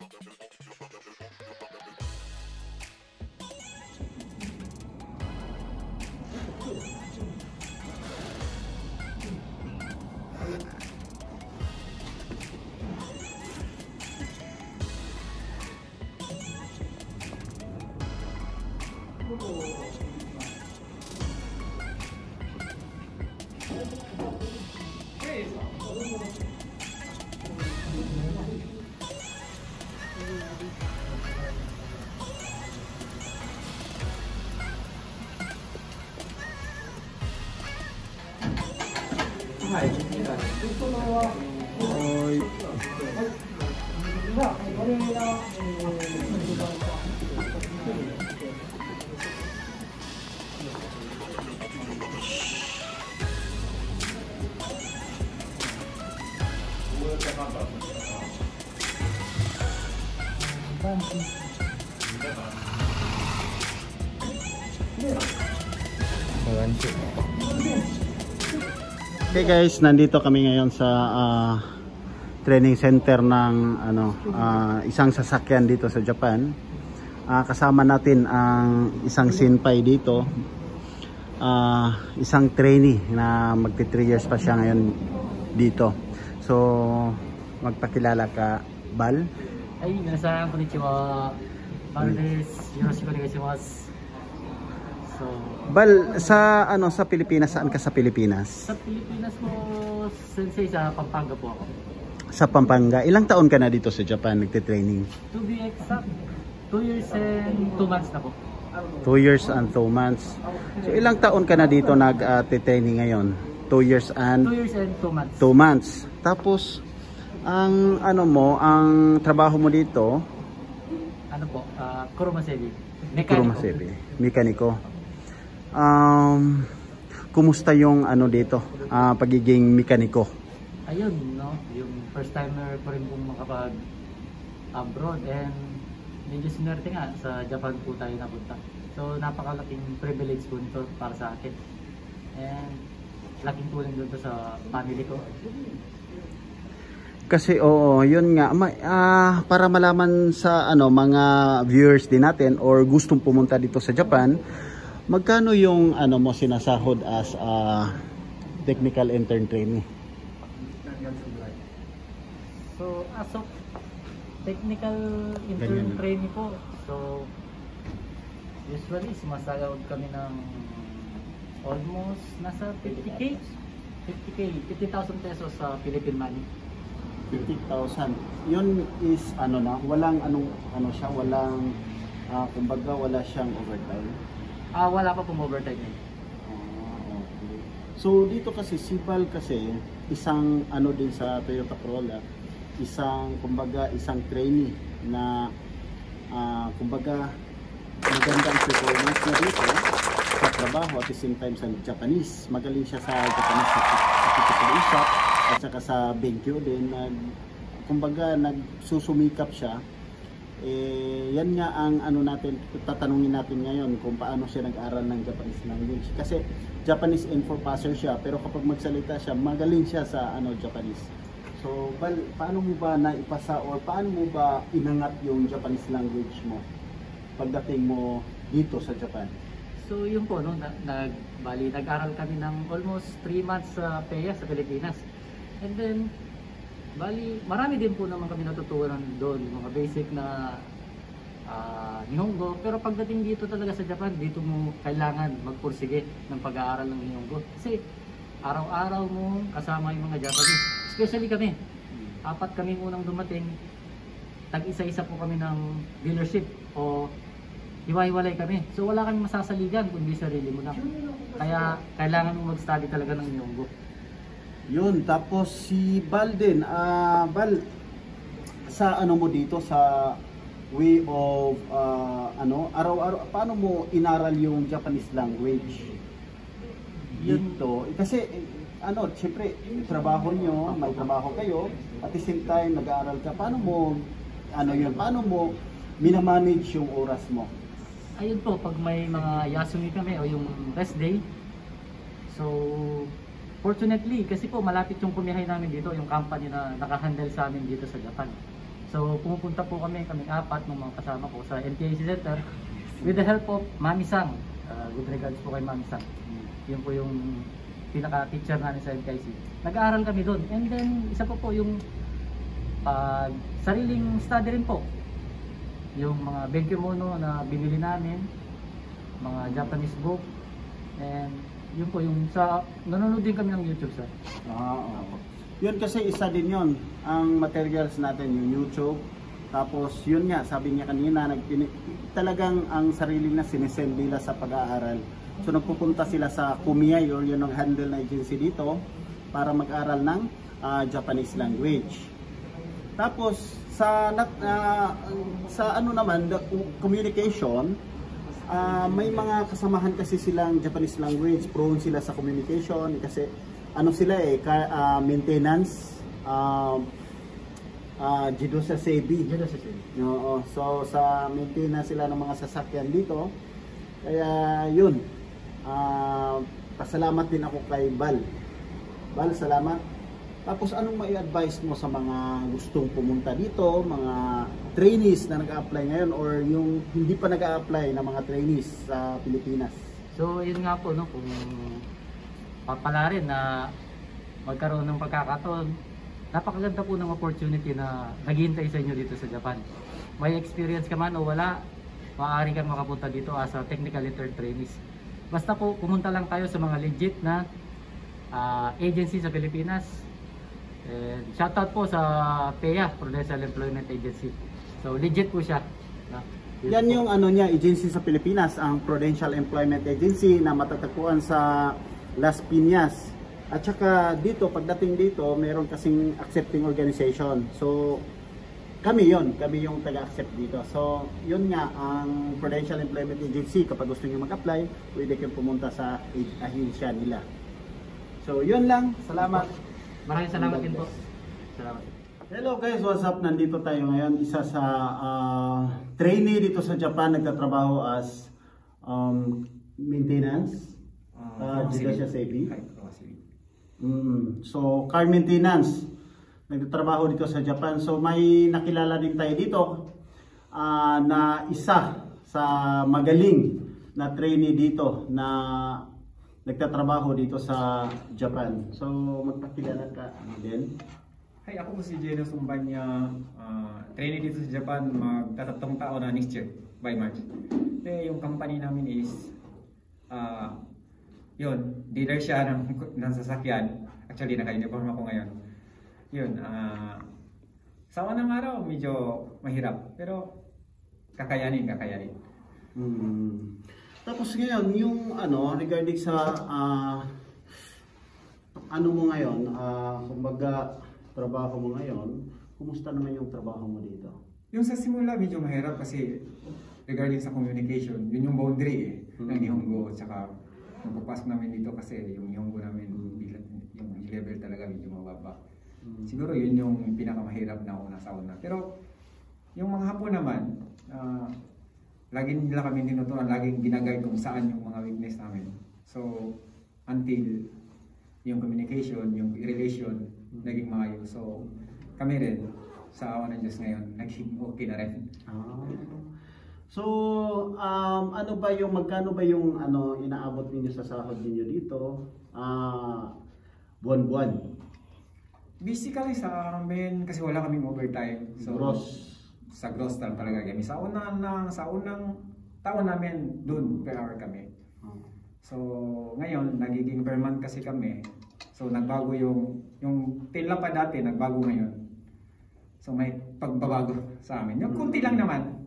Hey, it's not. Okay guys, nandito kami ngayon sa ah, training center ng ano ah, isang sasakyan dito sa Japan. Ah, kasama natin ang isang senpai dito. Ah, isang trainee na magti 3 years pa siya ngayon dito. So, magpakilala ka, Bal. はい、皆さん、こんにちは。バルです。よろしくお願いします。So, Bal, sa ano sa Pilipinas, saan ka sa Pilipinas? sa Pilipinas po, sensei sa Pampanga po ako. Sa Pampanga. Ilang taon ka na dito sa Japan nagte-training? To be exact, 2 years and 2 months na po. 2 years and 2 months. So ilang taon ka na dito nag-training ngayon? 2 years 2 and years and 2 months. 2 months. Tapos ang ano mo, ang trabaho mo dito, Ano po, uh, Kuromasebi. Mekaniko. Kuromasebi, mekaniko. Um, kumusta yung ano dito, ah, pagiging mekaniko? Ayun, no? Yung first timer ko rin pong makapag abroad and medyo sinerte nga sa Japan po tayo napunta. So napakalaking privilege po nito para sa akin. And laking tulong doon to sa family ko. Kasi oo, yun nga. Ma- ah, para malaman sa ano mga viewers din natin or gustong pumunta dito sa Japan, magkano yung ano mo sinasahod as a technical intern trainee? So as of technical intern training po, so usually sumasahod kami ng almost nasa 50k 50k 50,000 pesos sa Philippine money 50,000. Yun is ano na, walang anong ano siya, walang ah, kumbaga wala siyang overtime. ah wala pa pong overtime. Ah, okay. So dito kasi Sibal kasi isang ano din sa Toyota Corolla, isang kumbaga isang trainee na ah, kumbaga magandang performance na dito sa trabaho at the same time sa Japanese. Magaling siya sa Japanese sa Kikipili shop at saka sa Benkyo din. Nag, kumbaga nagsusumikap siya eh, yan nga ang ano natin, tatanungin natin ngayon kung paano siya nag-aral ng Japanese language. Kasi Japanese info passer siya, pero kapag magsalita siya, magaling siya sa ano Japanese. So, Bal, paano mo ba naipasa or paano mo ba inangat yung Japanese language mo pagdating mo dito sa Japan? So yun po, no, nag, bali, nag-aral kami ng almost 3 months sa PEA sa Pilipinas. And then, bali, marami din po naman kami natutunan doon, mga basic na ah, Nihongo. Pero pagdating dito talaga sa Japan, dito mo kailangan magpursige ng pag-aaral ng Nihongo. Kasi araw-araw mo kasama yung mga Japanese. Especially kami. Apat kami unang dumating. Tag-isa-isa po kami ng dealership o hiwa-hiwalay kami. So wala kami masasaligan kundi sarili mo lang. Kaya kailangan mo mag-study talaga ng Nihongo. Yun, tapos si Bal din, ah Bal, sa ano mo dito, sa way of, ah, ano, araw-araw, paano mo inaral yung Japanese language? Dito, eh, kasi, eh, ano, siyempre, trabaho nyo, may trabaho kayo, at the same time, nag-aaral ka, paano mo, ano yun, paano mo minamanage yung oras mo? Ayun po, pag may mga yasumi kami o yung rest day, so fortunately, kasi po malapit yung pumihay namin dito, yung company na nakahandle sa amin dito sa Japan. So pumupunta po kami, kami apat ng mga kasama ko sa NTIC Center with the help of Mami Sang. Uh, good regards po kay Mami Sang. Yun po yung pinaka-teacher namin sa NTIC. Nag-aaral kami doon. And then isa po po yung pag sariling study rin po. Yung mga Benkemono na binili namin, mga Japanese book, and yun po yung sa nanonood din kami ng YouTube sir. Ah, oo. Yun kasi isa din yun. Ang materials natin, yung YouTube. Tapos yun nga, sabi niya kanina, nagpini- talagang ang sarili na sinesend nila sa pag-aaral. So nagpupunta sila sa Kumiyay or yun ang handle na agency dito para mag-aral ng ah, Japanese language. Tapos sa ah, sa ano naman the communication ah, may mga kasamahan kasi silang Japanese language prone sila sa communication kasi ano sila eh ka, ah, maintenance um uh, Jido sa Sebi na siya sir. Oo, so sa maintenance sila ng mga sasakyan dito. Kaya yun. Ah, pasalamat din ako kay Bal. Bal, salamat. Tapos anong mai advice mo sa mga gustong pumunta dito, mga trainees na nag-a-apply ngayon or yung hindi pa nag-a-apply na mga trainees sa Pilipinas? So yun nga po no kung papala rin na magkaroon ng pagkakataon napakaganda po ng opportunity na naghihintay sa inyo dito sa Japan. May experience ka man o wala, maaari kang makapunta dito as a technical letter trainees. Basta po pumunta lang tayo sa mga legit na ah, agency sa Pilipinas. And shoutout po sa PEA, Prudential Employment Agency. So legit po siya. Yun Yan po. yung ano niya, agency sa Pilipinas, ang Prudential Employment Agency na matatagpuan sa Las Piñas. At saka dito, pagdating dito, meron kasing accepting organization. So, kami yon kami yung taga-accept dito. So, yun nga, ang Prudential Employment Agency, kapag gusto niyo mag-apply, pwede kayong pumunta sa ahensya nila. So, yun lang. Salamat. Maraming salamat din po. Salamat. Hello guys, what's up? Nandito tayo ngayon. Isa sa ah, trainee dito sa Japan, nagtatrabaho as um, maintenance. Uh, dito siya sa AB. Mm, so, car maintenance. Nagtatrabaho dito sa Japan. So, may nakilala din tayo dito ah, na isa sa magaling na trainee dito na nagtatrabaho dito sa Japan. So, magpakilala ka din. Hi, ako po si Jeno Sumbanya, uh, trainee dito sa Japan, magtatatong taon na next year, by March. Eh, yung company namin is, uh, yun, dealer siya ng, ng sasakyan. Actually, naka-uniform ako ngayon. Yun, uh, sa unang araw, medyo mahirap. Pero, kakayanin, kakayanin. Mm. Tapos ngayon, yung ano, regarding sa ah, ano mo ngayon, ah, kumbaga trabaho mo ngayon, kumusta naman yung trabaho mo dito? Yung sa simula, medyo mahirap kasi regarding sa communication, yun yung boundary eh, ng Hmm. Nihongo. Tsaka, nung pagpasok namin dito kasi yung Nihongo namin, yung level talaga medyo mababa. Mm. Siguro yun yung pinakamahirap na una sa una. Pero, yung mga hapon naman, ah, lagi nila kami tinuturuan, laging ginaguide kung saan yung mga weakness namin. So, until yung communication, yung relation, naging maayos. So, kami rin, sa awa ng Diyos ngayon, naging okay na rin. Ah. So, um, ano ba yung magkano ba yung ano inaabot ninyo sa sahod ninyo dito? Ah, buwan-buwan. Basically sa amin, kasi wala kaming overtime. So, Gross. Sa gross lang talaga kami. Sa unang, na, sa unang taon namin, dun per hour kami. Ah. So, ngayon, nagiging per month kasi kami. So, nagbago yung, yung tila pa dati, nagbago ngayon. So, may pagbabago sa amin. Yung kunti lang naman.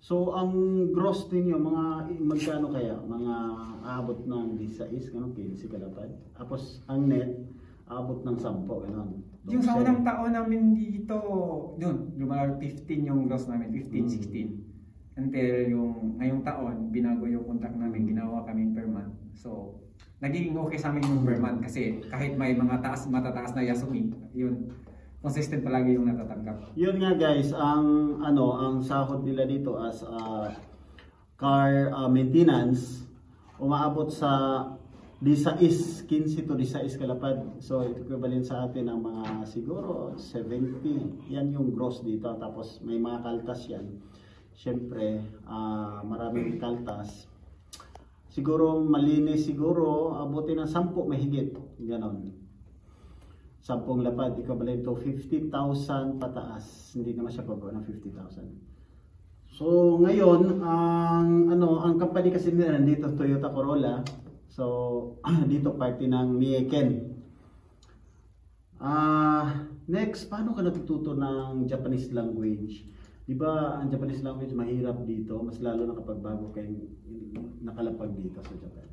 So, ang gross ninyo, mga magkano kaya? Mga aabot ng 16, ganun, 15 kalapad. Tapos, ang net, aabot ng 10, ganun. Yung sa 12. unang taon namin dito, yun, lumalar 15 yung gross namin, 15, Mm. 16. Until yung ngayong taon, binago yung contract namin, ginawa kami per month. So, nagiging okay sa amin yung per month kasi kahit may mga taas, matataas na yasumi, yun, consistent palagi yung natatanggap. Yun nga guys, ang ano, ang sahod nila dito as a car uh, maintenance umaabot sa 16, 15 to 16 kalapad. So ito equivalent sa atin ng mga siguro 70. Yan yung gross dito. Tapos may mga kaltas yan. Siyempre, ah, maraming kaltas. Siguro malinis siguro, abuti ng 10 mahigit. Ganon. 10 lapad, equivalent to 50,000 pataas. Hindi naman siya pagawa ng 50,000. So ngayon, ang ano, ang company kasi nila nandito Toyota Corolla. So dito party ng Mieken. Ah, next, paano ka natututo ng Japanese language? 'Di ba ang Japanese language mahirap dito, mas lalo na kapag bago kayong nakalapag dito sa Japan.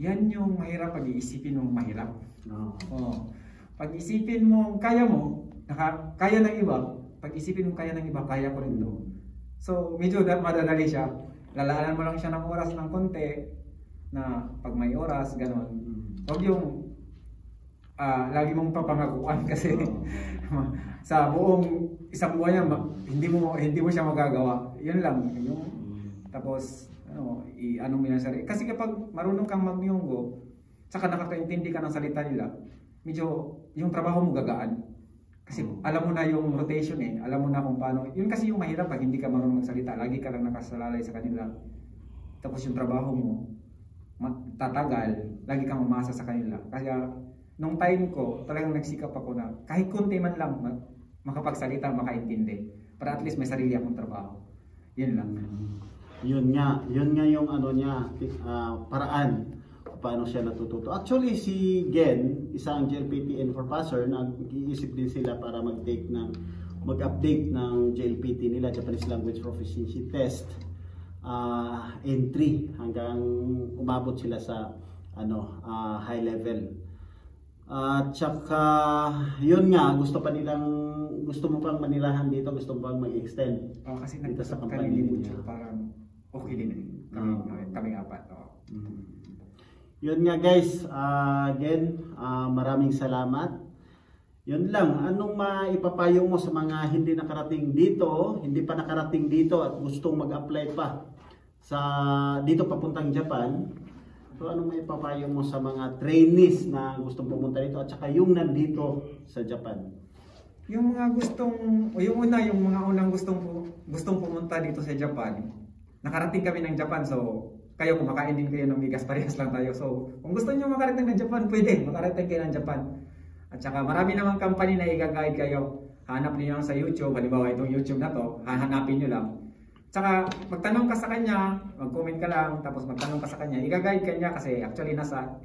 Yan yung mahirap pag-iisipin mong mahirap. No. Oh. Pag-isipin mo kaya mo, naka, kaya ng iba, pag-isipin mo kaya ng iba, kaya ko rin to. So, medyo da- madadali siya. Lalaanan mo lang siya ng oras ng konti na pag may oras, gano'n. Huwag yung ah, lagi mong papangakuan kasi sa buong isang buwan niya, hindi mo hindi mo siya magagawa. Yun lang. Yung, tapos, ano, i-ano mo yung sarili. Kasi kapag marunong kang magmiyonggo, saka nakakaintindi ka ng salita nila, medyo yung trabaho mo gagaan. Kasi alam mo na yung rotation eh, alam mo na kung paano. Yun kasi yung mahirap pag hindi ka marunong magsalita, lagi ka lang nakasalalay sa kanila. Tapos yung trabaho mo, ma- tatagal, lagi kang umasa sa kanila. Kaya nung time ko, talagang nagsikap ako na kahit konti man lang ma- makapagsalita, makaintindi. Para at least may sarili akong trabaho. Yun lang. Yun nga, yun nga yung ano niya, ah, paraan paano siya natututo. Actually, si Gen, isang JLPT for passer, nag-iisip din sila para mag-take ng mag-update ng JLPT nila, Japanese Language Proficiency Test, ah, entry hanggang umabot sila sa ano ah, high level. At saka, yun nga, gusto pa nilang, gusto mo pang manirahan dito, gusto mo pang mag-extend. Oh, kasi Dito sa company ni. Butcho, parang okay din eh. Kami, Ah. kami apat. Oh. Yun nga guys, ah, again, ah, maraming salamat. Yun lang, anong maipapayo mo sa mga hindi nakarating dito, hindi pa nakarating dito at gustong mag-apply pa sa dito papuntang Japan? So anong maipapayo mo sa mga trainees na gustong pumunta dito at saka yung nandito sa Japan? Yung mga gustong, o yung una, yung mga unang gustong gustong pumunta dito sa Japan, nakarating kami ng Japan, so kayo kumakain din kayo ng bigas, parehas lang tayo. So, kung gusto niyo makarating ng Japan, pwede, makarating kayo ng Japan. At saka marami namang company na i-guide kayo. Hanap niyo lang sa YouTube, halimbawa itong YouTube na to, hahanapin niyo lang. Tsaka magtanong ka sa kanya, mag-comment ka lang, tapos magtanong ka sa kanya, i-guide ka niya kasi actually nasa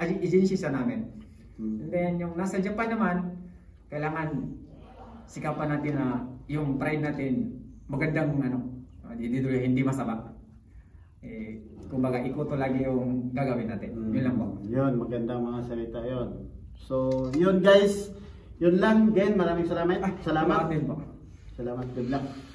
agency siya namin. And then yung nasa Japan naman, kailangan sikapan natin na yung pride natin magandang ano, hindi, hindi masama. Eh, kumbaga ikuto lagi yung gagawin natin. Yun lang po. Yun, magandang mga salita yun. So, yun guys. Yun lang. Again, maraming salamat. Salamat. din po. Salamat. Good luck.